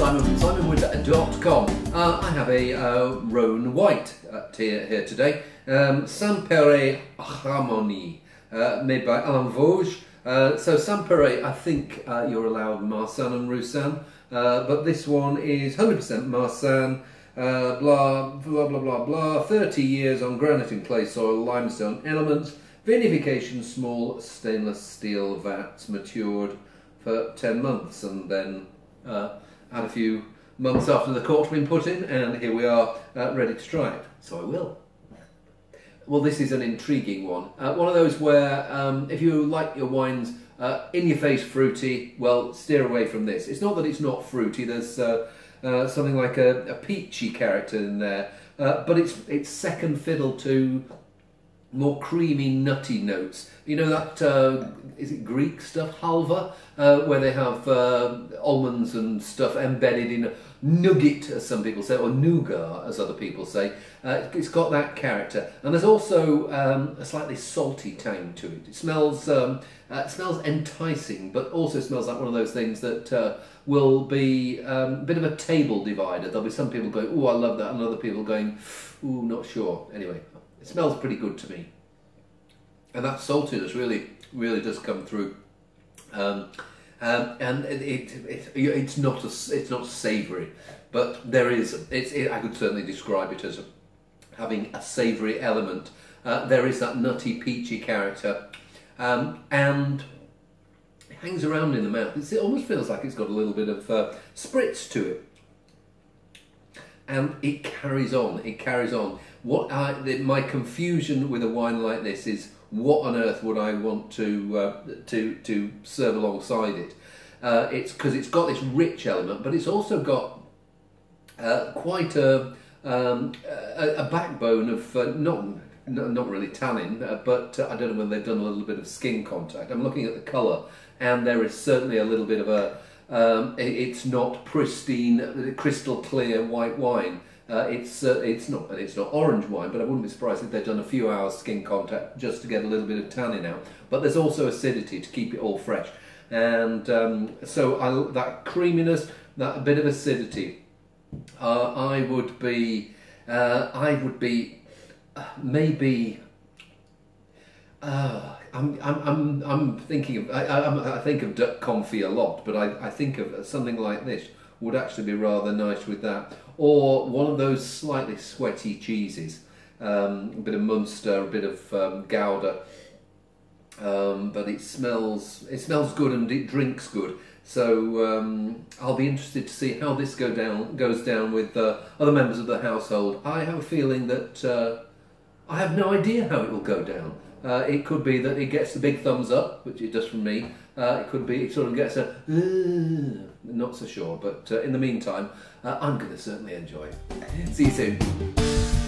www.rhonewaite.com. Uh, I have a uh, Rhone White here, here today, um, Saint-Péray Harmonie, uh, made by Alain Voge. Uh, so Saint-Péray, I think uh, you're allowed Marsanne and Roussanne, uh, but this one is 100% Marsanne, uh, blah, blah, blah, blah, blah, 30 years on granite and clay soil, limestone elements, vinification small stainless steel vats, matured for 10 months and then uh, had a few months after the cork's been put in and here we are uh, ready to try it. So I will. Well, this is an intriguing one. Uh, one of those where um, if you like your wines uh, in your face fruity, well, steer away from this. It's not that it's not fruity, there's uh, uh, something like a, a, peachy character in there, uh, but it's, it's second fiddle to more creamy, nutty notes. You know that uh, is it Greek stuff, halva, uh, where they have uh, almonds and stuff embedded in a nugget, as some people say, or nougat, as other people say. Uh, it's got that character, and there's also um, a slightly salty tang to it. It smells um, uh, it smells enticing, but also smells like one of those things that uh, will be um, a bit of a table divider. There'll be some people going, "Oh, I love that," and other people going, "Oh, not sure." Anyway, it smells pretty good to me. And that saltiness really, really does come through. Um, um, and it, it, it, it's not a, it's not savoury, but there is. It's, it, I could certainly describe it as having a savoury element. Uh, there is that nutty, peachy character, um, and it hangs around in the mouth. It's, it almost feels like it's got a little bit of uh, spritz to it, and it carries on. It carries on. What I, my confusion with a wine like this is what on earth would I want to uh, to to serve alongside it? Uh, it's because it's got this rich element, but it's also got uh, quite a, um, a, a backbone of uh, not not really tannin, uh, but uh, I don't know whether they've done a little bit of skin contact. I'm looking at the colour, and there is certainly a little bit of a. Um, it's not pristine, crystal clear white wine. Uh, it's uh, it's not it's not orange wine, but I wouldn't be surprised if they'd done a few hours skin contact just to get a little bit of tannin out. But there's also acidity to keep it all fresh, and um, so I, that creaminess, that bit of acidity, uh, I would be uh, I would be uh, maybe. Uh, I'm, I'm, I'm, I'm thinking of I, I, I think of duck confit a lot, but I, I think of something like this would actually be rather nice with that. Or one of those slightly sweaty cheeses, um, a bit of Munster, a bit of um, Gouda, um, but it smells it smells good and it drinks good. So um, I'll be interested to see how this go down goes down with uh, other members of the household. I have a feeling that uh, I have no idea how it will go down. Uh, it could be that it gets the big thumbs up, which it does from me. Uh, it could be it sort of gets a not so sure, but uh, in the meantime, uh, I'm going to certainly enjoy it. See you soon.